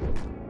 you